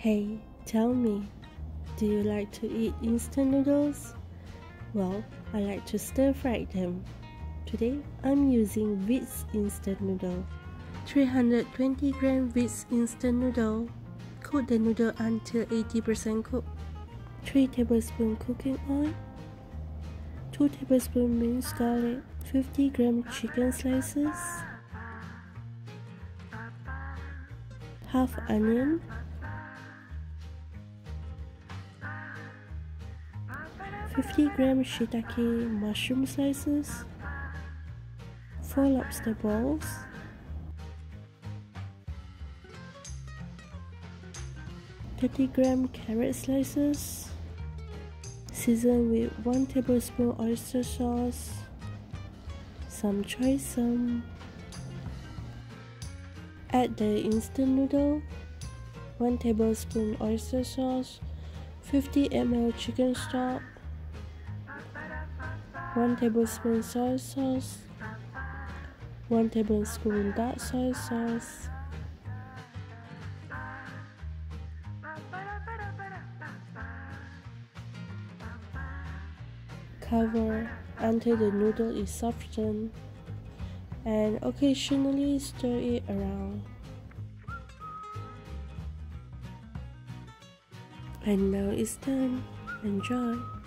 Hey, tell me, do you like to eat instant noodles? Well, I like to stir fry them. Today, I'm using Vit's instant noodle. 320 gram Vit's instant noodle. Cook the noodle until 80% cooked. 3 tablespoon cooking oil. 2 tablespoon minced garlic. 50 gram chicken slices. Half onion. 50 gram shiitake mushroom slices, 4 lobster balls, Thirty gram carrot slices, season with 1 tablespoon oyster sauce, some choy sum, add the instant noodle, 1 tablespoon oyster sauce, 50 ml chicken stock, 1 tablespoon soy sauce, 1 tablespoon dark soy sauce, cover until the noodle is softened and occasionally stir it around. And now it's done. Enjoy!